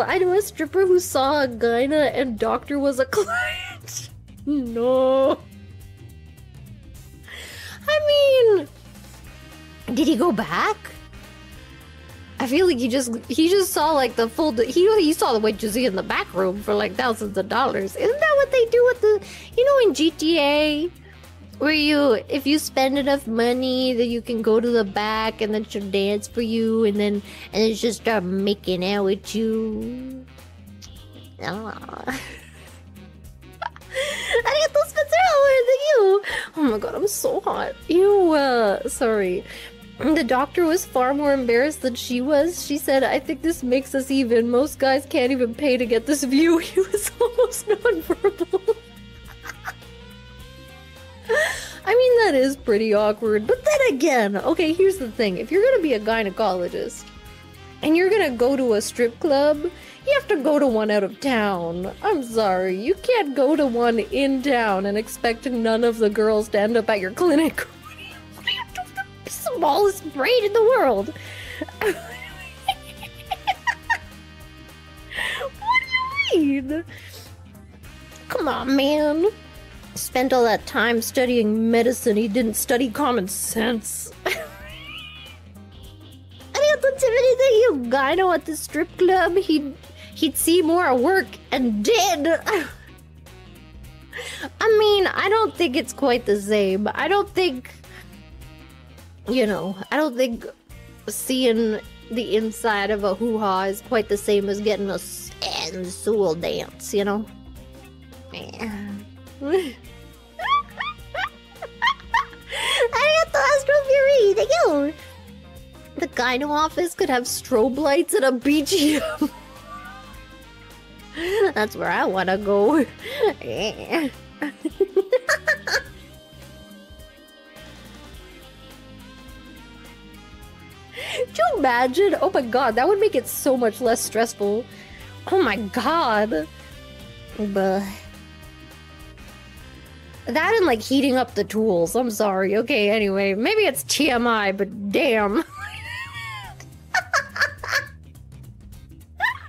I know a stripper who saw a gyna and doctor was a client. no. I mean, did he go back? I feel like he just he just saw like the full he he saw the waitresses in the back room for like thousands of dollars. Isn't that what they do with the you know in GTA where you if you spend enough money that you can go to the back and then she'll dance for you and then and then she'll start making out with you. Arigato Spencer, are you? Oh my god, I'm so hot. You uh sorry. The doctor was far more embarrassed than she was. She said, I think this makes us even. Most guys can't even pay to get this view. He was almost nonverbal. Mean, that is pretty awkward. But then again, okay, here's the thing. If you're gonna be a gynecologist and you're gonna go to a strip club, you have to go to one out of town. I'm sorry. You can't go to one in town and expect none of the girls to end up at your clinic the smallest brain in the world. what do you mean? Come on, man. Spent all that time studying medicine, he didn't study common sense. I didn't that you gyno at the strip club. He'd he'd see more work and did. I mean, I don't think it's quite the same. I don't think you know, I don't think seeing the inside of a hoo ha is quite the same as getting a sensual dance, you know? Arigato Astro Fury, thank you! The gyno office could have strobe lights and a BGM. That's where I wanna go. Could you imagine? Oh my god, that would make it so much less stressful. Oh my god. But that and like heating up the tools. I'm sorry. Okay, anyway, maybe it's TMI, but damn.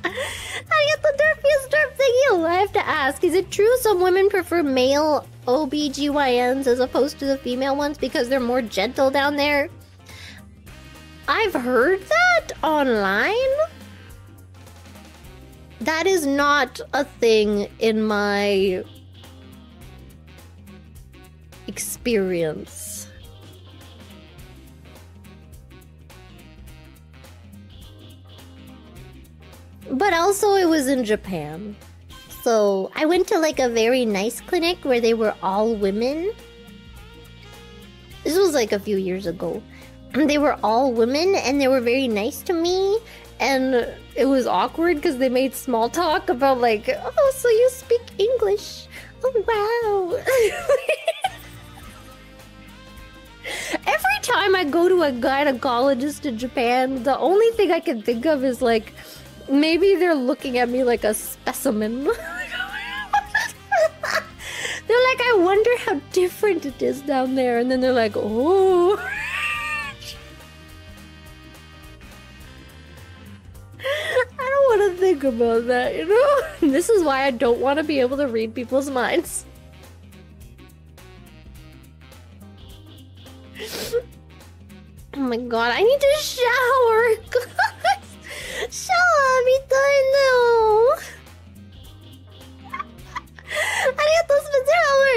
I get the derpiest derp thing you. I have to ask, is it true some women prefer male OBGYNs as opposed to the female ones because they're more gentle down there? I've heard that online. That is not a thing in my experience. But also, it was in Japan. So I went to like a very nice clinic where they were all women. This was like a few years ago they were all women and they were very nice to me and it was awkward because they made small talk about like oh so you speak english oh wow i go to a gynecologist in japan the only thing i can think of is like maybe they're looking at me like a specimen they're like i wonder how different it is down there and then they're like oh I don't want to think about that, you know? This is why I don't want to be able to read people's minds. My god, I need to shower! shower!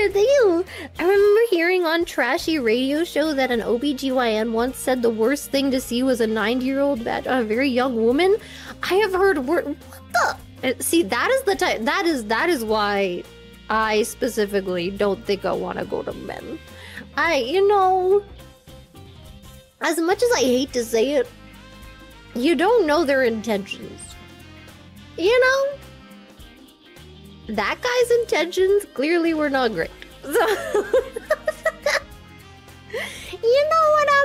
Thank you! I remember hearing on trashy radio show that an OBGYN once said the worst thing to see was a 90-year-old, a very young woman. I have heard. What the? See, that is the type. That is that is why I specifically don't think I want to go to men. I, you know, as much as I hate to say it, you don't know their intentions. You know, that guy's intentions clearly were not great. So, you know what I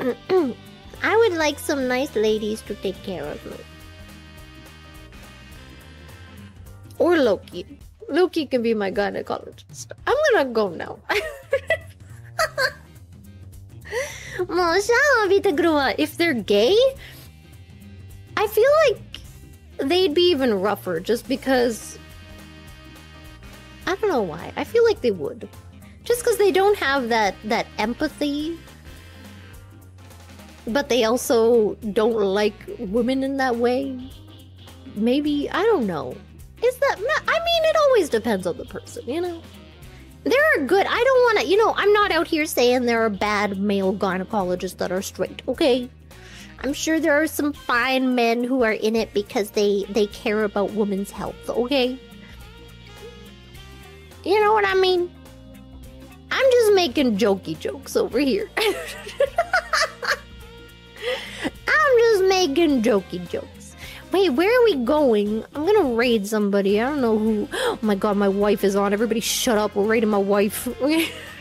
mean? I would like some nice ladies to take care of me. Or Loki. Loki can be my gynecologist. I'm gonna go now. If they're gay, I feel like they'd be even rougher just because. I don't know why. I feel like they would. Just because they don't have that, that empathy. But they also don't like women in that way. Maybe, I don't know. Is that. I mean, it always depends on the person, you know? There are good. I don't want to, you know, I'm not out here saying there are bad male gynecologists that are straight, okay? I'm sure there are some fine men who are in it because they they care about women's health, okay? You know what I mean? I'm just making jokey jokes over here. I'm just making jokey jokes. Wait, where are we going? I'm gonna raid somebody. I don't know who. Oh my god, my wife is on. Everybody shut up. We're raiding my wife.